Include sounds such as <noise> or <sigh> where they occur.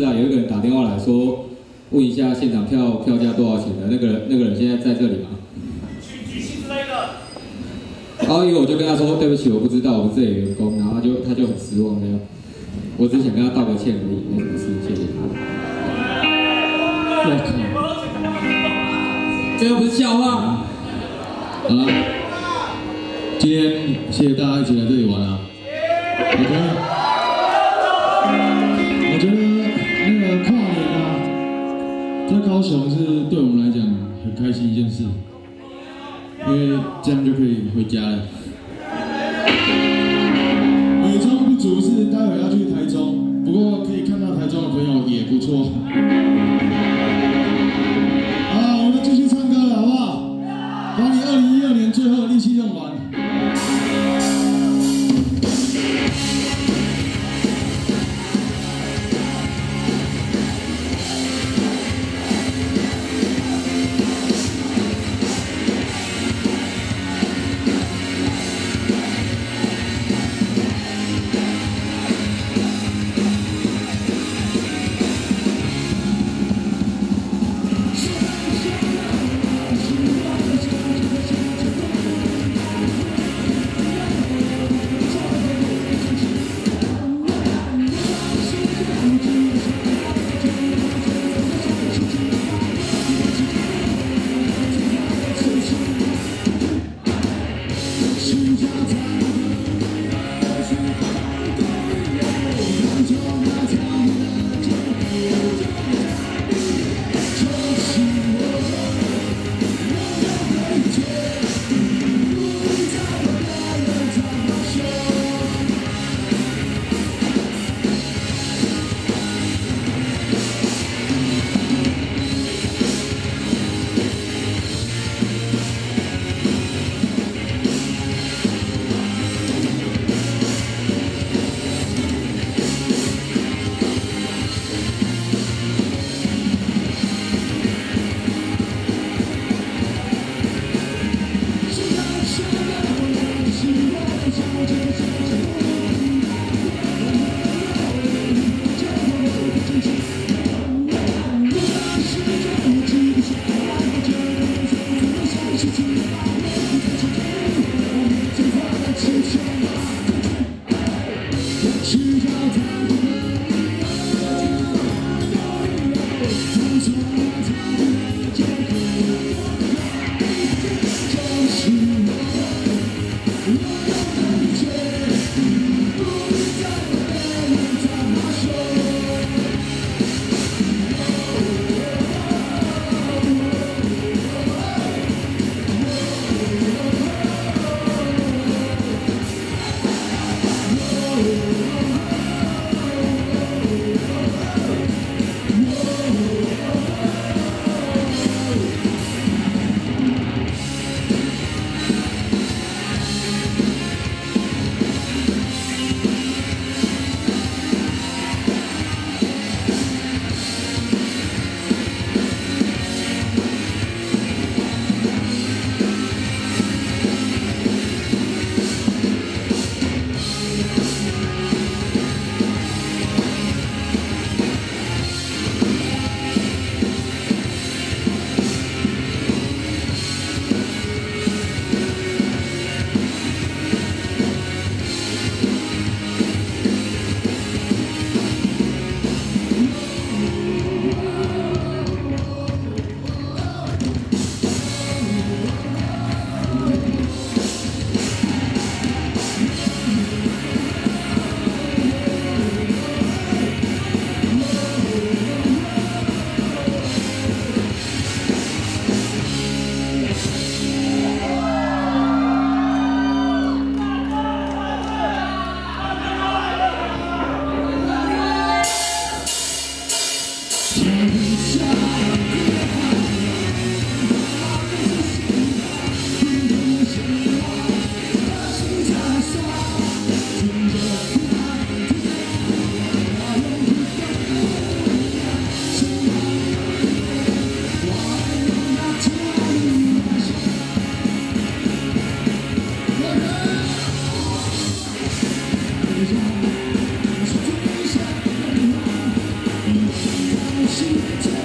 在办公室啊，有一个人打电话来说，问一下现场票票价多少钱的，那个人那个人现在在这里吗？举举旗之类的。然后因为我就跟他说对不起，我不知道我们这里员工，然后他就他就很失望那样。我只想跟他道个歉而已，没什么事，谢谢。我靠！这又不是笑话。好了，今天谢谢大家一起来这里玩啊。我雄是对我们来讲很开心一件事，因为这样就可以回家了。Sometimes <laughs> see.